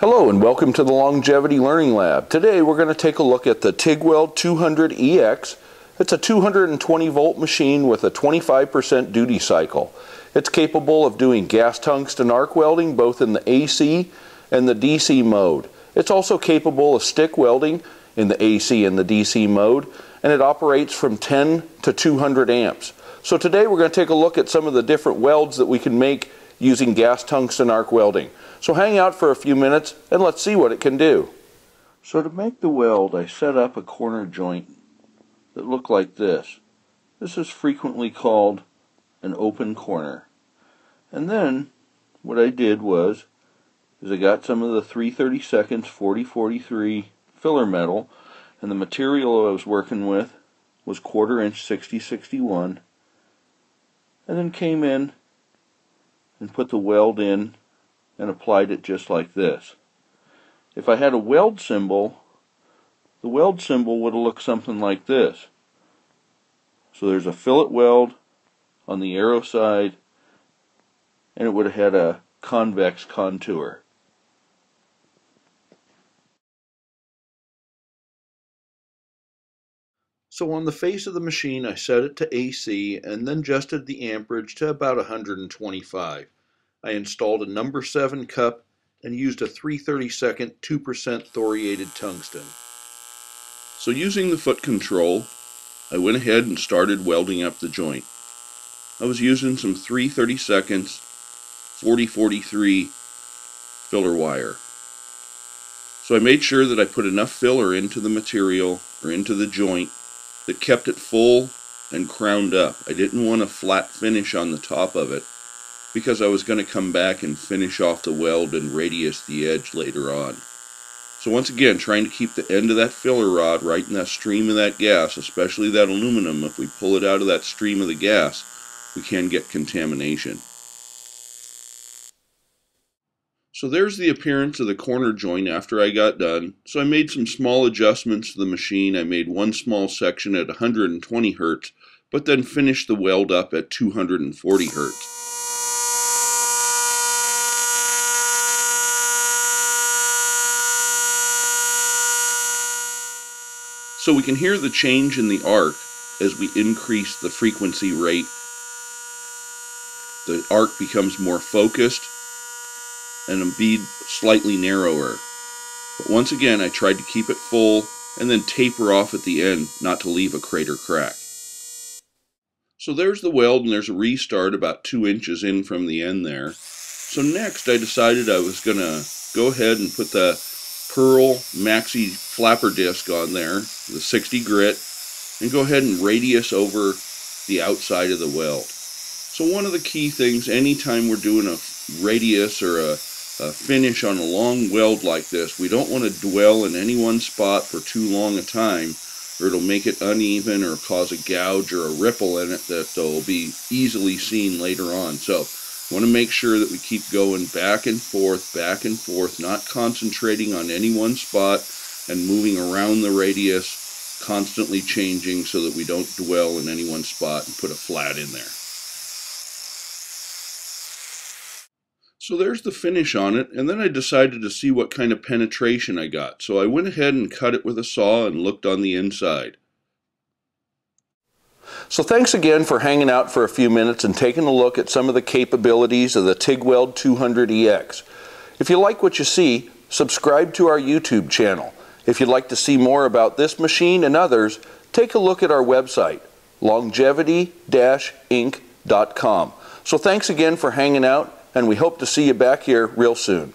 Hello and welcome to the Longevity Learning Lab. Today we're going to take a look at the TIGweld 200EX. It's a 220 volt machine with a 25% duty cycle. It's capable of doing gas tungsten arc welding both in the AC and the DC mode. It's also capable of stick welding in the AC and the DC mode and it operates from 10 to 200 amps. So today we're going to take a look at some of the different welds that we can make using gas tungsten arc welding. So hang out for a few minutes and let's see what it can do. So to make the weld I set up a corner joint that looked like this. This is frequently called an open corner. And then what I did was is I got some of the 332nds 4043 filler metal and the material I was working with was quarter inch 6061 and then came in and put the weld in and applied it just like this. If I had a weld symbol, the weld symbol would have looked something like this. So there's a fillet weld on the arrow side and it would have had a convex contour. So on the face of the machine I set it to AC and then adjusted the amperage to about 125. I installed a number 7 cup and used a 332nd 2% thoriated tungsten. So using the foot control, I went ahead and started welding up the joint. I was using some 332nds 4043 filler wire. So I made sure that I put enough filler into the material or into the joint that kept it full and crowned up. I didn't want a flat finish on the top of it because I was going to come back and finish off the weld and radius the edge later on. So once again, trying to keep the end of that filler rod right in that stream of that gas, especially that aluminum, if we pull it out of that stream of the gas, we can get contamination. So there's the appearance of the corner joint after I got done. So I made some small adjustments to the machine. I made one small section at 120 hertz, but then finished the weld up at 240 hertz. So we can hear the change in the arc as we increase the frequency rate. The arc becomes more focused and a bead slightly narrower. But once again, I tried to keep it full and then taper off at the end not to leave a crater crack. So there's the weld and there's a restart about two inches in from the end there. So next I decided I was going to go ahead and put the Pearl Maxi flapper disc on there, the 60 grit, and go ahead and radius over the outside of the weld. So one of the key things anytime we're doing a radius or a uh, finish on a long weld like this, we don't want to dwell in any one spot for too long a time or it'll make it uneven or cause a gouge or a ripple in it that will be easily seen later on. So want to make sure that we keep going back and forth, back and forth, not concentrating on any one spot and moving around the radius, constantly changing so that we don't dwell in any one spot and put a flat in there. So there's the finish on it, and then I decided to see what kind of penetration I got. So I went ahead and cut it with a saw and looked on the inside. So thanks again for hanging out for a few minutes and taking a look at some of the capabilities of the TIGweld 200EX. If you like what you see, subscribe to our YouTube channel. If you'd like to see more about this machine and others, take a look at our website, longevity-inc.com. So thanks again for hanging out and we hope to see you back here real soon.